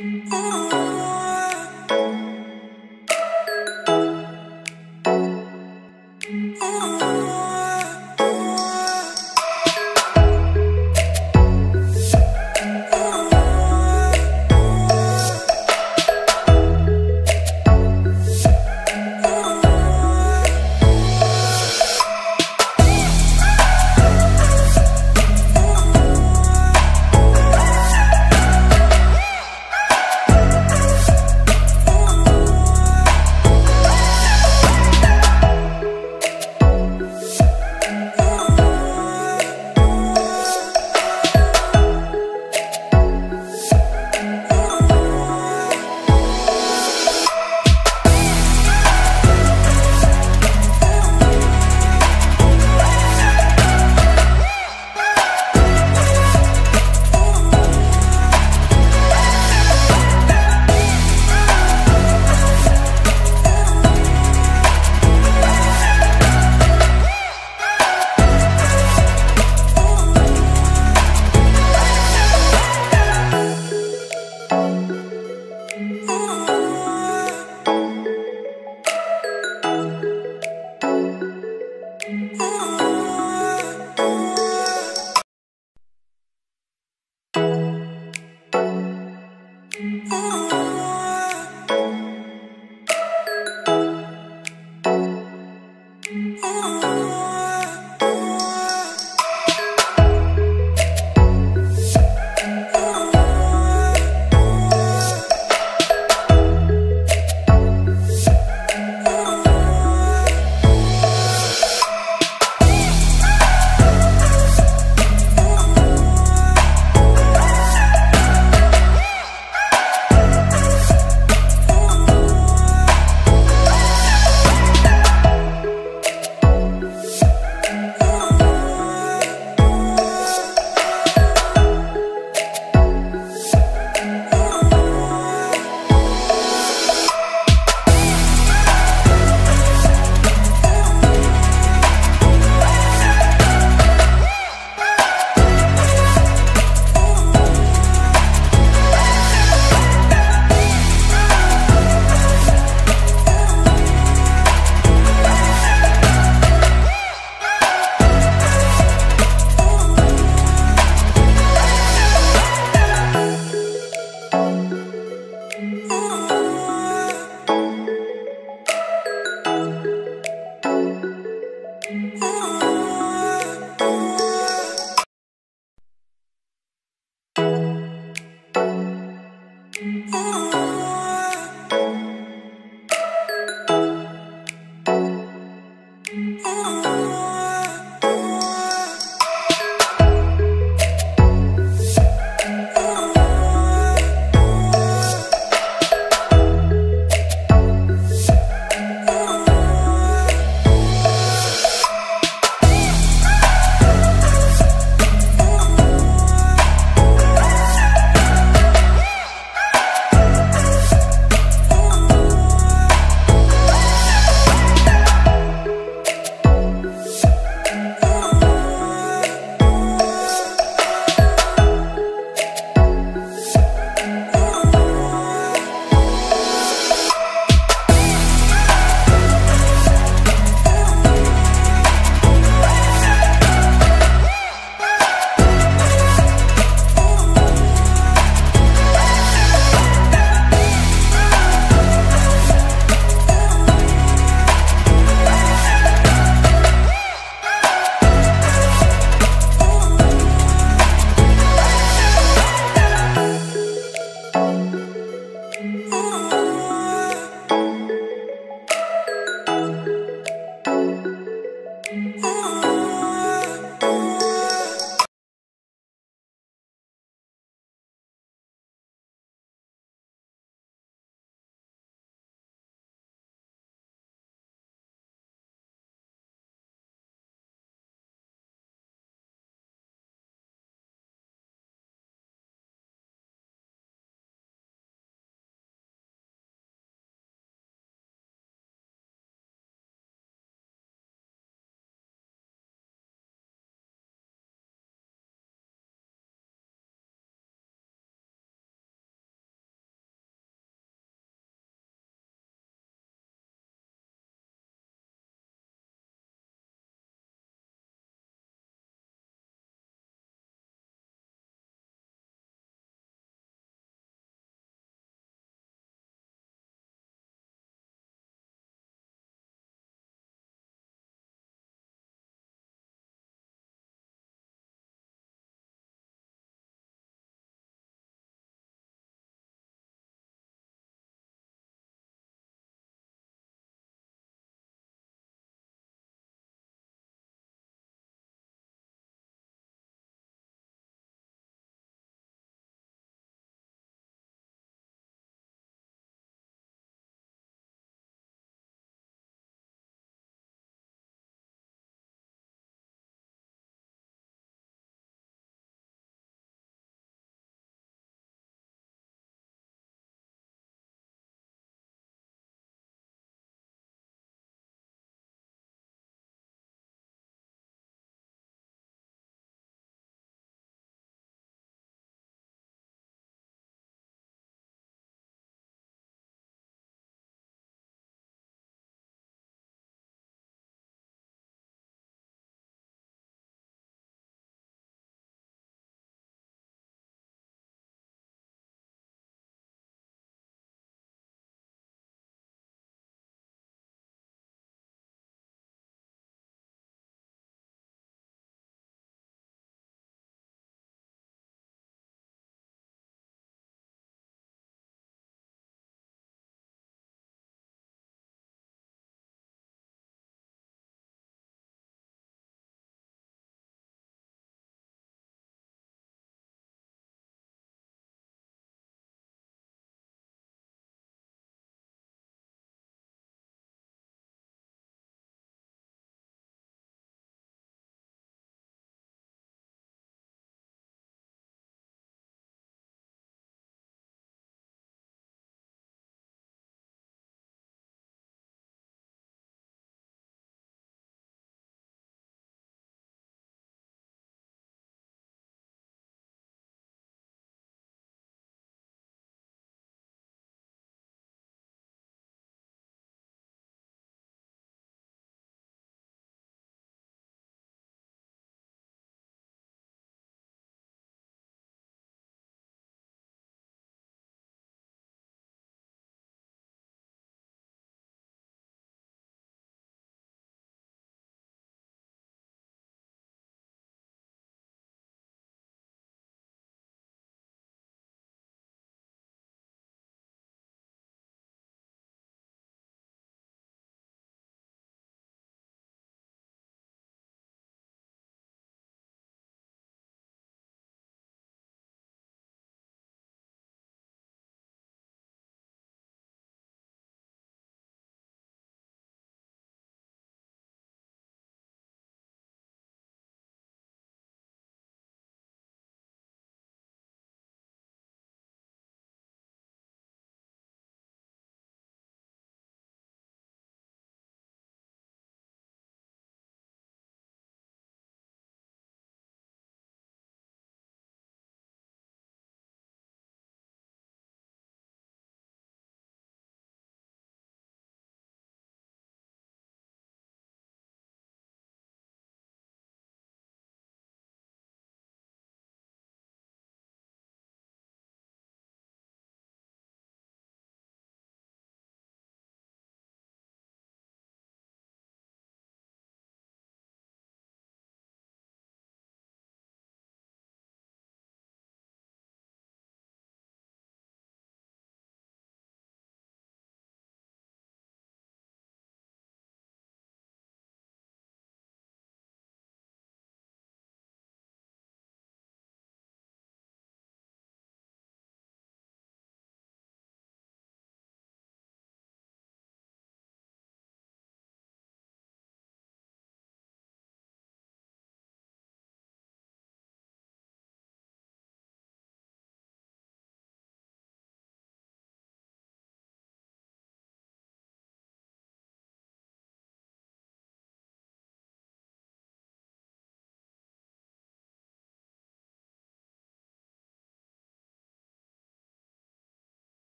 Oh.